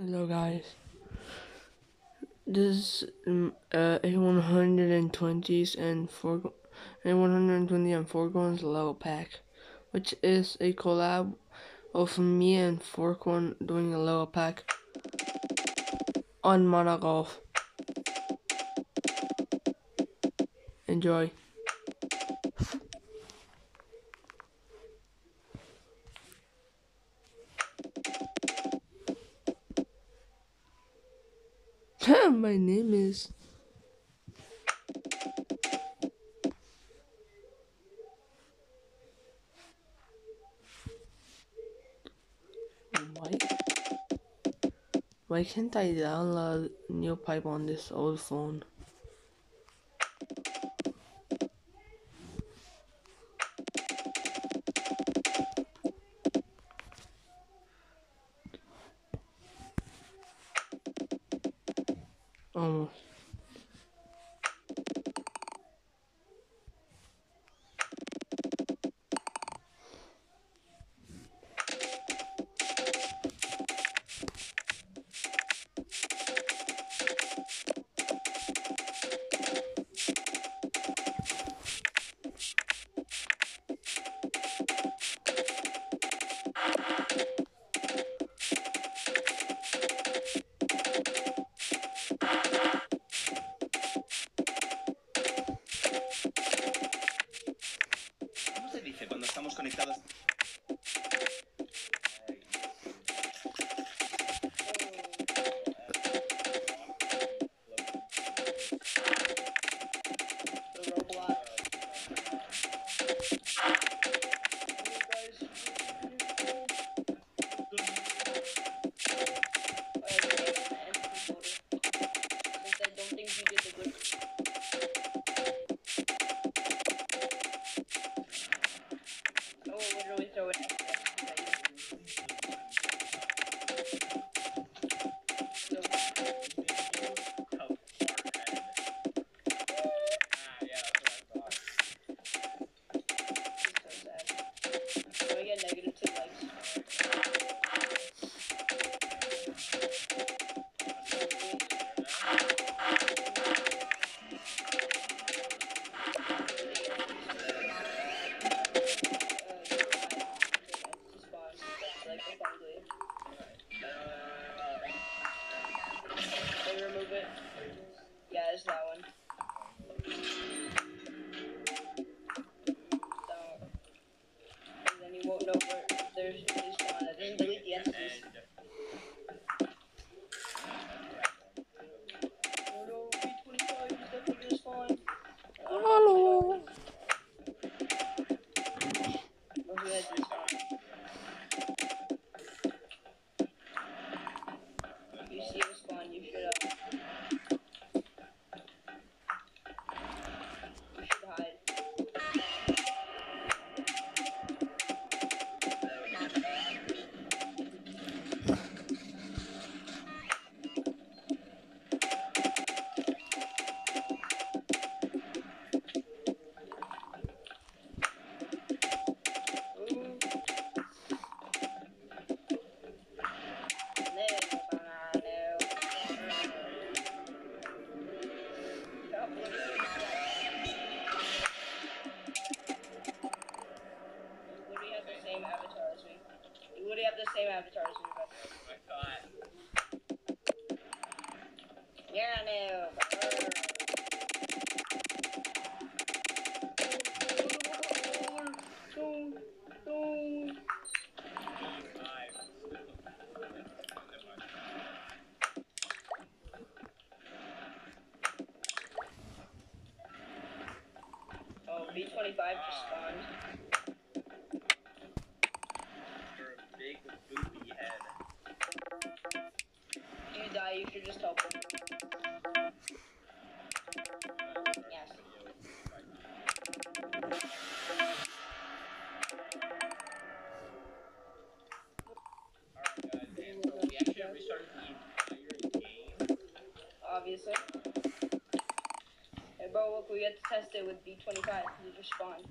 Hello guys. This is um, uh, a 120s and four a 120 and Furcorn's level pack, which is a collab of me and Furcorn doing a level pack on Monogolf. Enjoy. My name is. Why? Why can't I download new pipe on this old phone? 嗯 Same avatar as me. You literally have the same avatar as me. but- Yeah, no. Oh, B25 just spawned. You should just. Yes. The entire game. Obviously. Hey, bro, look, we had to test it with B25. You just spawned.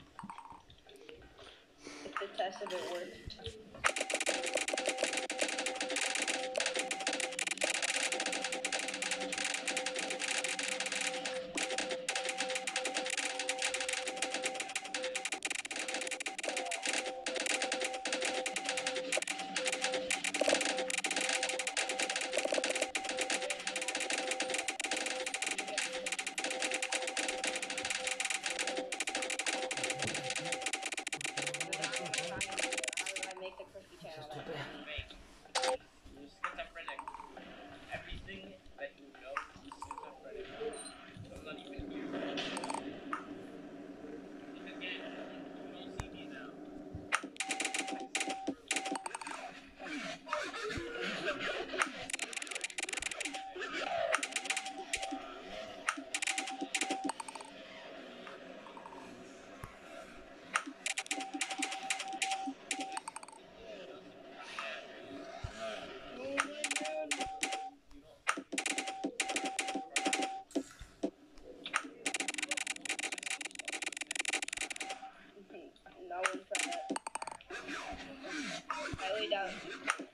If the test of it worked. No one